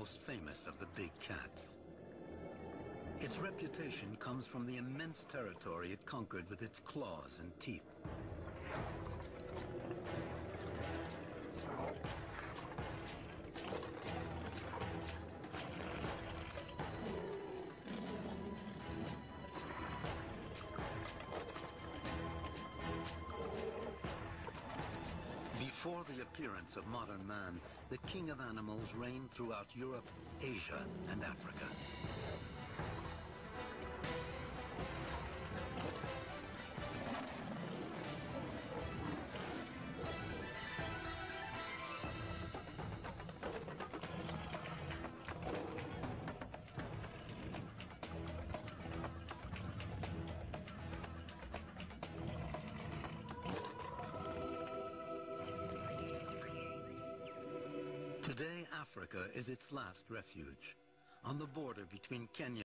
most famous of the big cats. Its reputation comes from the immense territory it conquered with its claws and teeth. Before the appearance of modern man, the king of animals reigned throughout Europe, Asia, and Africa. Today, Africa is its last refuge. On the border between Kenya